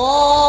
わ